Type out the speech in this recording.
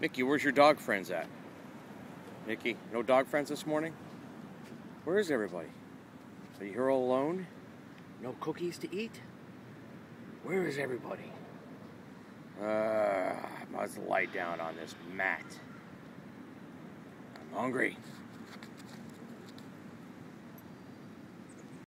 Nikki, where's your dog friends at? Nikki, no dog friends this morning? Where is everybody? Are you here all alone? No cookies to eat? Where is everybody? Uh, I must lie down on this mat. I'm hungry.